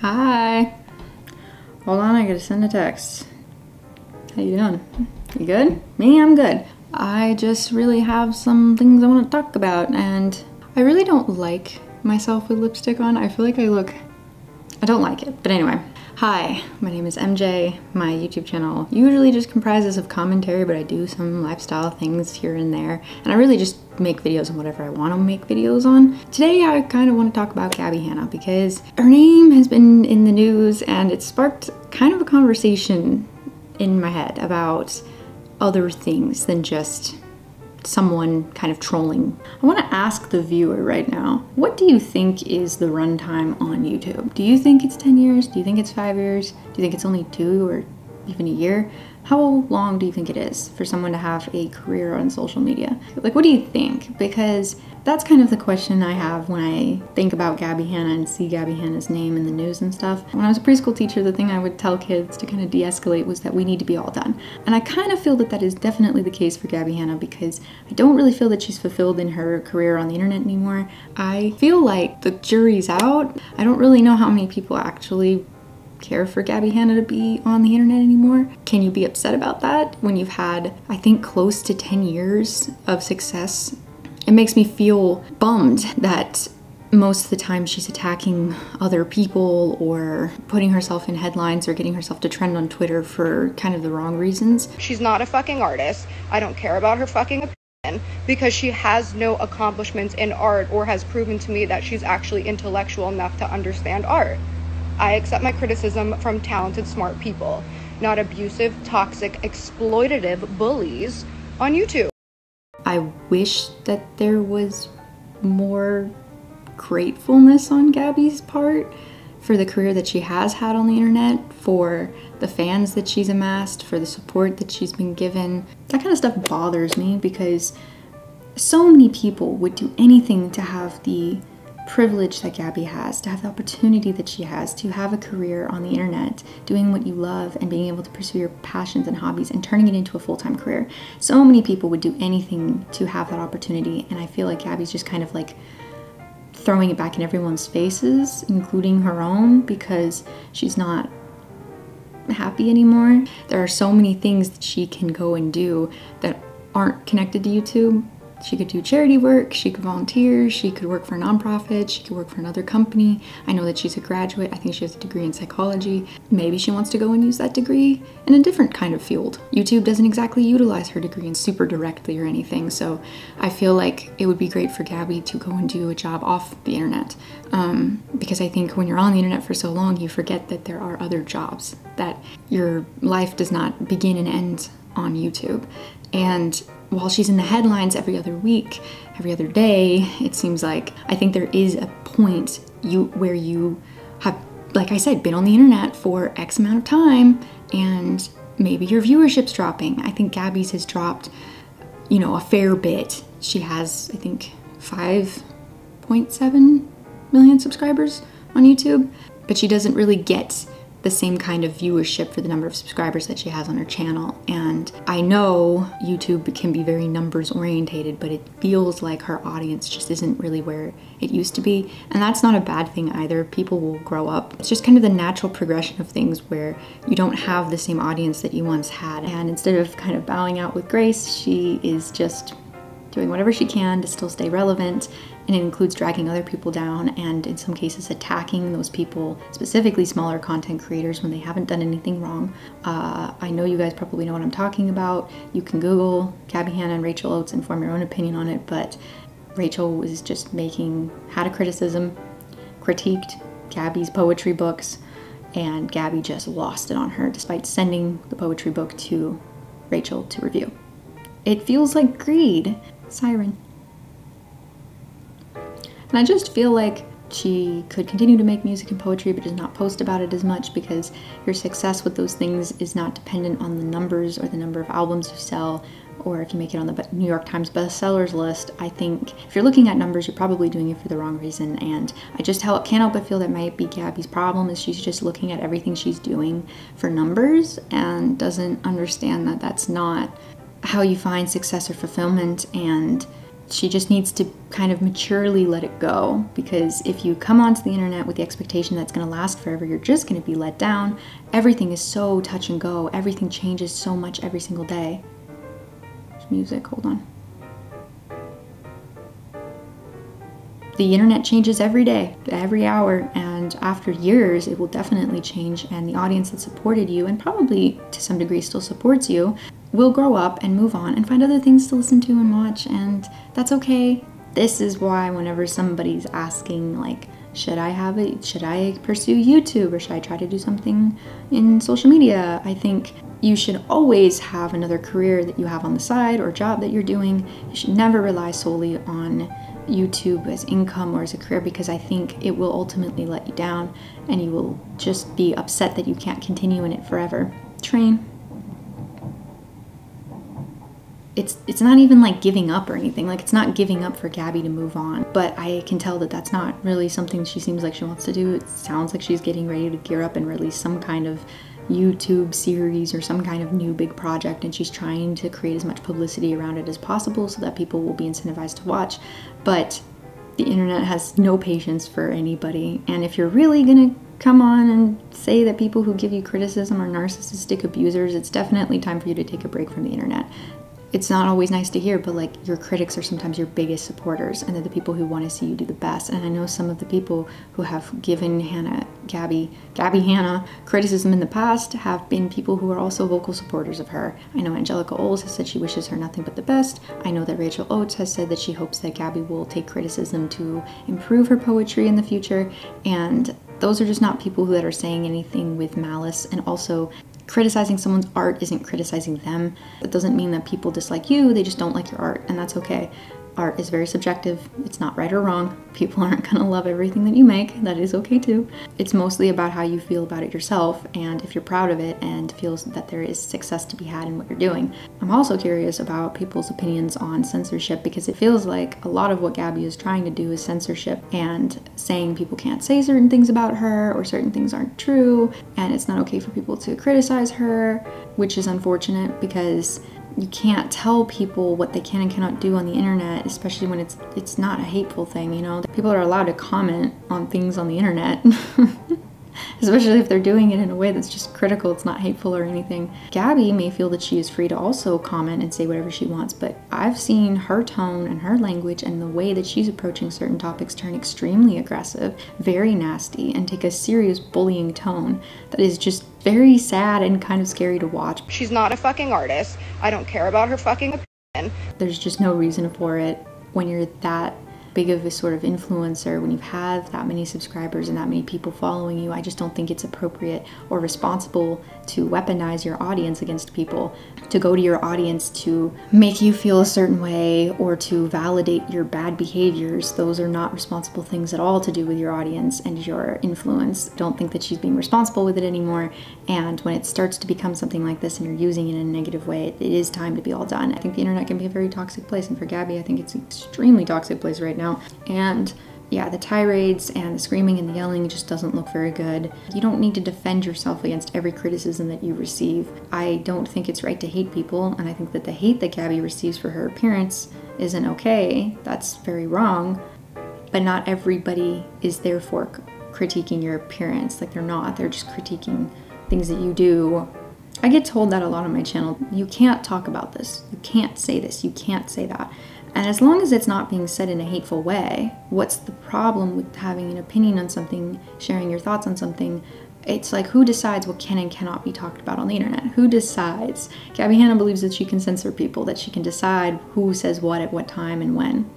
Hi. Hold on, I gotta send a text. How you doing? You good? Me, I'm good. I just really have some things I want to talk about, and I really don't like myself with lipstick on. I feel like I look. I don't like it. But anyway, hi, my name is MJ. My YouTube channel usually just comprises of commentary, but I do some lifestyle things here and there, and I really just make videos on whatever I want to make videos on. Today, I kind of want to talk about Gabbie Hanna because her name has been in the news and it sparked kind of a conversation in my head about other things than just someone kind of trolling. I want to ask the viewer right now, what do you think is the runtime on YouTube? Do you think it's 10 years? Do you think it's five years? Do you think it's only two or even a year? How long do you think it is for someone to have a career on social media? Like, what do you think? Because that's kind of the question I have when I think about Gabbie Hanna and see Gabbie Hanna's name in the news and stuff. When I was a preschool teacher, the thing I would tell kids to kind of de escalate was that we need to be all done. And I kind of feel that that is definitely the case for Gabbie Hanna because I don't really feel that she's fulfilled in her career on the internet anymore. I feel like the jury's out. I don't really know how many people actually care for Gabbie Hanna to be on the internet anymore. Can you be upset about that when you've had, I think, close to 10 years of success? It makes me feel bummed that most of the time she's attacking other people or putting herself in headlines or getting herself to trend on Twitter for kind of the wrong reasons. She's not a fucking artist. I don't care about her fucking opinion because she has no accomplishments in art or has proven to me that she's actually intellectual enough to understand art. I accept my criticism from talented, smart people, not abusive, toxic, exploitative bullies on YouTube. I wish that there was more gratefulness on Gabbie's part for the career that she has had on the internet, for the fans that she's amassed, for the support that she's been given. That kind of stuff bothers me because so many people would do anything to have the privilege that Gabbie has, to have the opportunity that she has, to have a career on the internet, doing what you love and being able to pursue your passions and hobbies and turning it into a full time career. So many people would do anything to have that opportunity, and I feel like Gabbie's just kind of like throwing it back in everyone's faces, including her own, because she's not happy anymore. There are so many things that she can go and do that aren't connected to YouTube she could do charity work, she could volunteer, she could work for a nonprofit, she could work for another company. I know that she's a graduate, I think she has a degree in psychology. Maybe she wants to go and use that degree in a different kind of field. YouTube doesn't exactly utilize her degree in super directly or anything, so I feel like it would be great for Gabbie to go and do a job off the internet. Um, because I think when you're on the internet for so long, you forget that there are other jobs, that your life does not begin and end on YouTube. And while she's in the headlines every other week, every other day, it seems like I think there is a point you where you have like I said been on the internet for x amount of time and maybe your viewership's dropping. I think Gabbie's has dropped you know a fair bit. She has I think 5.7 million subscribers on YouTube, but she doesn't really get the same kind of viewership for the number of subscribers that she has on her channel. And I know YouTube can be very numbers orientated, but it feels like her audience just isn't really where it used to be. And that's not a bad thing either. People will grow up. It's just kind of the natural progression of things where you don't have the same audience that you once had. And instead of kind of bowing out with grace, she is just doing whatever she can to still stay relevant and it includes dragging other people down and in some cases attacking those people, specifically smaller content creators when they haven't done anything wrong. Uh, I know you guys probably know what I'm talking about. You can Google Gabbie Hanna and Rachel Oates and form your own opinion on it, but Rachel was just making, had a criticism, critiqued Gabbie's poetry books, and Gabbie just lost it on her despite sending the poetry book to Rachel to review. It feels like greed. Siren. And I just feel like she could continue to make music and poetry but does not post about it as much because your success with those things is not dependent on the numbers or the number of albums you sell or if you make it on the New York Times bestsellers list. I think if you're looking at numbers, you're probably doing it for the wrong reason. And I just help, can't help but feel that might be Gabbie's problem is she's just looking at everything she's doing for numbers and doesn't understand that that's not how you find success or fulfillment and she just needs to kind of maturely let it go because if you come onto the internet with the expectation that's going to last forever, you're just going to be let down. Everything is so touch and go, everything changes so much every single day. There's music, hold on. The internet changes every day, every hour, and after years, it will definitely change. And the audience that supported you, and probably to some degree still supports you, will grow up and move on and find other things to listen to and watch, and that's okay. This is why, whenever somebody's asking, like, should I have it? Should I pursue YouTube or should I try to do something in social media? I think you should always have another career that you have on the side or job that you're doing. You should never rely solely on YouTube as income or as a career because I think it will ultimately let you down and you will just be upset that you can't continue in it forever. Train it's it's not even like giving up or anything. Like it's not giving up for Gabbie to move on. But I can tell that that's not really something she seems like she wants to do. It sounds like she's getting ready to gear up and release some kind of YouTube series or some kind of new big project and she's trying to create as much publicity around it as possible so that people will be incentivized to watch. But the internet has no patience for anybody. And if you're really to come on and say that people who give you criticism are narcissistic abusers, it's definitely time for you to take a break from the internet it's not always nice to hear, but like your critics are sometimes your biggest supporters, and they're the people who want to see you do the best. And I know some of the people who have given Hanna, Gabbie, Gabbie Hanna criticism in the past have been people who are also vocal supporters of her. I know Angelika Oles has said she wishes her nothing but the best. I know that Rachel Oates has said that she hopes that Gabbie will take criticism to improve her poetry in the future. And those are just not people that are saying anything with malice. And also, criticizing someone's art isn't criticizing them. That doesn't mean that people dislike you, they just don't like your art, and that's okay art is very subjective. It's not right or wrong. People aren't going to love everything that you make. That is okay too. It's mostly about how you feel about it yourself and if you're proud of it and feels that there is success to be had in what you're doing. I'm also curious about people's opinions on censorship because it feels like a lot of what Gabbie is trying to do is censorship and saying people can't say certain things about her or certain things aren't true and it's not okay for people to criticize her, which is unfortunate because you can't tell people what they can and cannot do on the internet, especially when it's it's not a hateful thing, you know. People are allowed to comment on things on the internet. especially if they're doing it in a way that's just critical, it's not hateful or anything. Gabbie may feel that she is free to also comment and say whatever she wants, but I've seen her tone and her language and the way that she's approaching certain topics turn extremely aggressive, very nasty, and take a serious bullying tone that is just very sad and kind of scary to watch. She's not a fucking artist. I don't care about her fucking opinion. There's just no reason for it when you're that big of a sort of influencer, when you have that many subscribers and that many people following you, I just don't think it's appropriate or responsible to weaponize your audience against people, to go to your audience to make you feel a certain way or to validate your bad behaviors. Those are not responsible things at all to do with your audience and your influence. Don't think that she's being responsible with it anymore. And when it starts to become something like this and you're using it in a negative way, it is time to be all done. I think the internet can be a very toxic place. And for Gabbie, I think it's an extremely toxic place right now now. And yeah, the tirades and the screaming and the yelling just doesn't look very good. You don't need to defend yourself against every criticism that you receive. I don't think it's right to hate people, and I think that the hate that Gabbie receives for her appearance isn't okay. That's very wrong. But not everybody is there for critiquing your appearance. Like they're not, they're just critiquing things that you do. I get told that a lot on my channel. You can't talk about this. You can't say this. You can't say that. And as long as it's not being said in a hateful way, what's the problem with having an opinion on something, sharing your thoughts on something? It's like who decides what can and cannot be talked about on the internet? Who decides? Gabbie Hanna believes that she can censor people, that she can decide who says what at what time and when.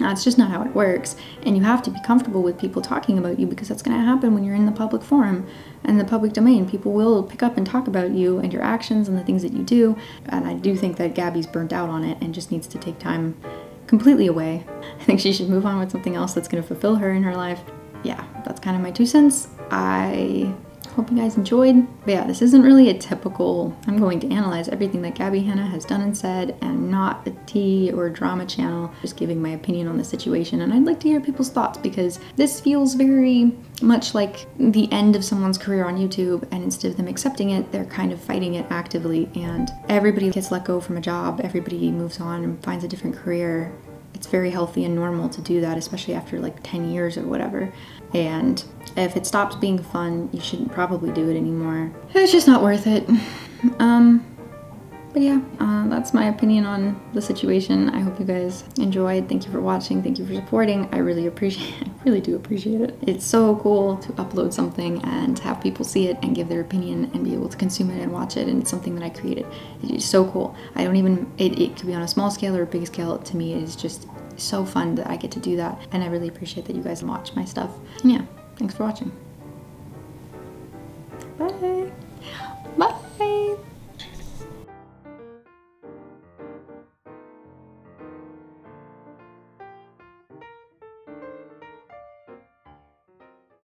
That's just not how it works. And you have to be comfortable with people talking about you because that's going to happen when you're in the public forum and the public domain. People will pick up and talk about you and your actions and the things that you do. And I do think that Gabbie's burnt out on it and just needs to take time completely away. I think she should move on with something else that's going to fulfill her in her life. Yeah, that's kind of my two cents. I Hope you guys enjoyed. But yeah, this isn't really a typical, I'm going to analyze everything that Gabbie Hanna has done and said and not a tea or drama channel, just giving my opinion on the situation. And I'd like to hear people's thoughts because this feels very much like the end of someone's career on YouTube and instead of them accepting it, they're kind of fighting it actively and everybody gets let go from a job, everybody moves on and finds a different career it's very healthy and normal to do that, especially after like 10 years or whatever. And if it stops being fun, you shouldn't probably do it anymore. It's just not worth it. Um, but yeah, uh, that's my opinion on the situation. I hope you guys enjoyed. Thank you for watching. Thank you for supporting. I really appreciate I really do appreciate it. It's so cool to upload something and have people see it and give their opinion and be able to consume it and watch it. And it's something that I created. It's so cool. I don't even, it, it could be on a small scale or a big scale. To me, it is just so fun that I get to do that. And I really appreciate that you guys watch my stuff. And yeah, thanks for watching. Bye.